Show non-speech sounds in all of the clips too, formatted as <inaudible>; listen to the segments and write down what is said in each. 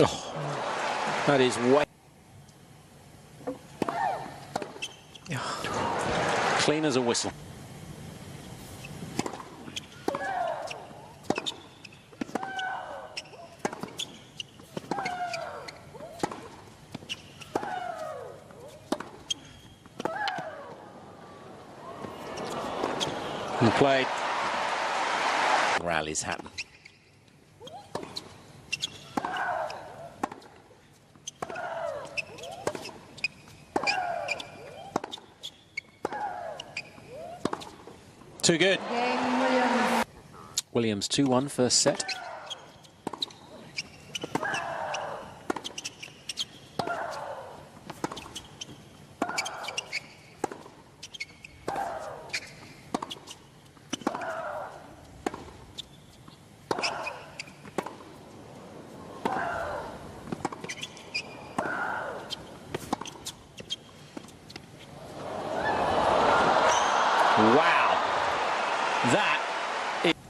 Oh, that is way. <sighs> Clean as a whistle. And played. Rallies happen. Too good. Williams. Williams 2 1 first set. Wow. That is. Well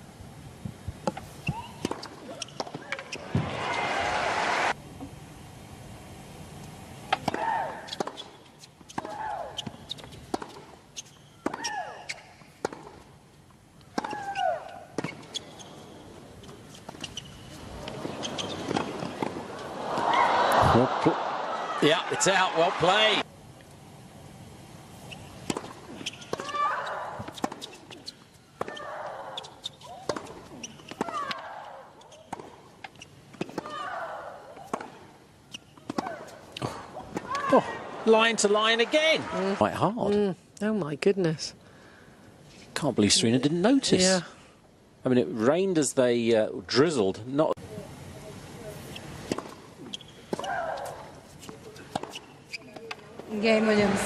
pl- Yeah, it's out. Well played. Oh, line to line again. Quite hard. Oh my goodness. Can't believe Serena didn't notice. Yeah. I mean, it rained as they uh, drizzled. Not. Game Williams.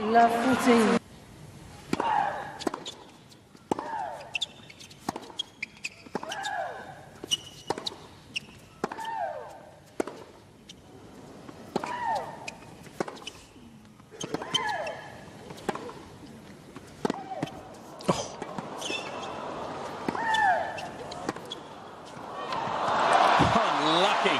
Love 14. Unlucky.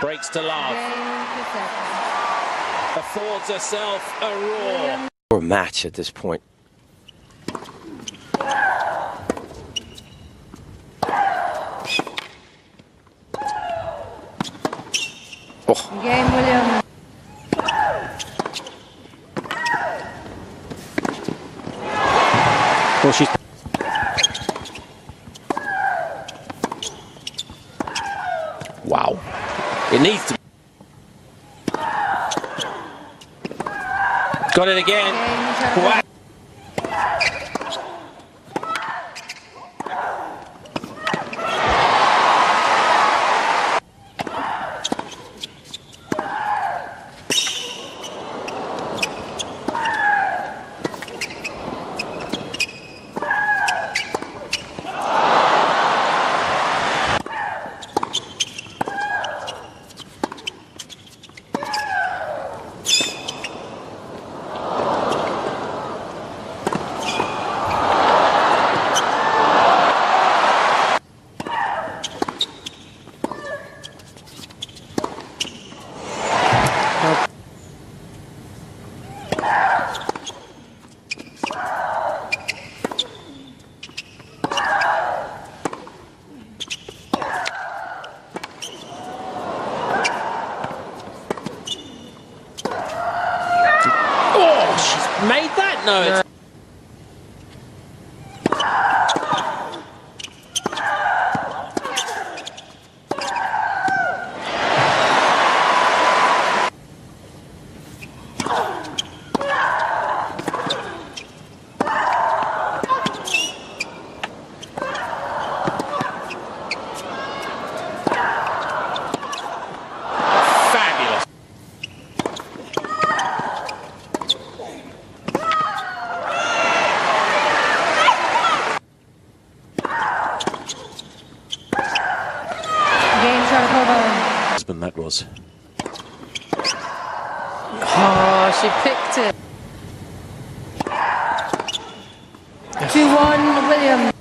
Breaks to love. Game to set. Affords herself a roar. or match at this point. Oh, She's. Wow. It needs to. Got it again. Wow. Made that. No. Was. Oh, she picked it. 2 1 Williams.